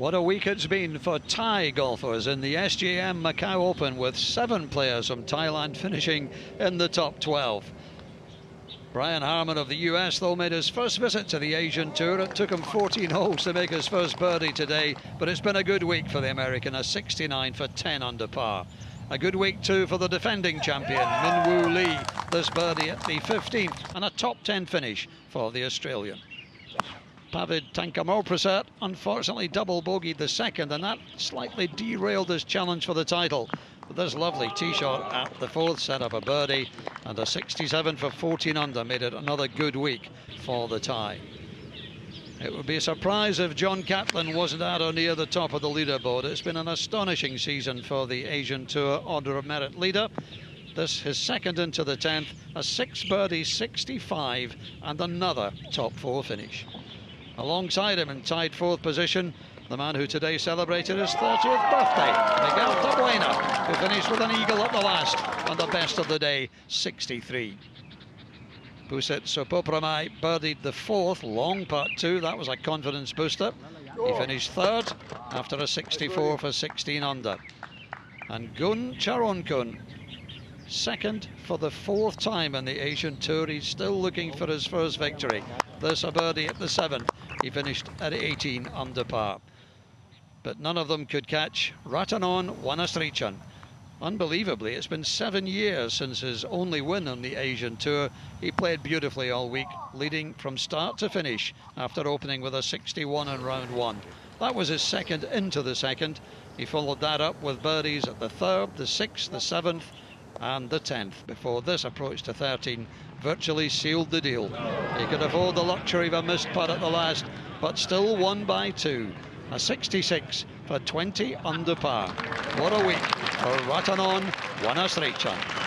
What a week it's been for Thai golfers in the SJM Macau Open with seven players from Thailand finishing in the top 12. Brian Harman of the US, though, made his first visit to the Asian Tour. It took him 14 holes to make his first birdie today, but it's been a good week for the American, a 69 for 10 under par. A good week too for the defending champion, Min Woo Lee, this birdie at the 15th, and a top 10 finish for the Australian. Pavit Tangkamolprasert unfortunately double bogeyed the second, and that slightly derailed his challenge for the title. But this lovely tee shot at the fourth set up a birdie, and a 67 for 14 under made it another good week for the Thai. It would be a surprise if John Catlin wasn't at or near the top of the leaderboard. It's been an astonishing season for the Asian Tour Order of Merit leader. This his second into the 10th, a six birdie 65 and another top four finish. Alongside him in tied fourth position, the man who today celebrated his 30th birthday, Miguel Tabuena, who finished with an eagle at the last on the best of the day, 63. Poosit Supupramai birdied the fourth, long putt two. That was a confidence booster. He finished third after a 64 for 16 under. And Gunn Charoenkul, second for the fourth time in the Asian Tour. He's still looking for his first victory. This a birdie at the seventh. He finished at 18 under par. But none of them could catch Rattanon Wannasrichan. Unbelievably, it's been seven years since his only win on the Asian Tour. He played beautifully all week, leading from start to finish after opening with a 61 in round one. That was his second into the second. He followed that up with birdies at the third, the sixth, the seventh, and the 10th before this approach to 13 virtually sealed the deal. He could afford the luxury of a missed putt at the last, but still won by two. A 66 for 20 under par. What a week for Rattanon Wannasrichan.